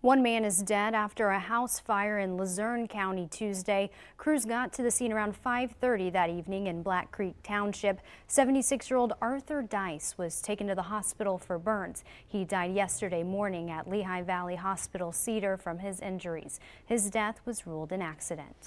One man is dead after a house fire in Luzerne County Tuesday. Crews got to the scene around 5.30 that evening in Black Creek Township. 76-year-old Arthur Dice was taken to the hospital for burns. He died yesterday morning at Lehigh Valley Hospital Cedar from his injuries. His death was ruled an accident.